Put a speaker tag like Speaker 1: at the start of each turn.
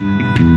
Speaker 1: you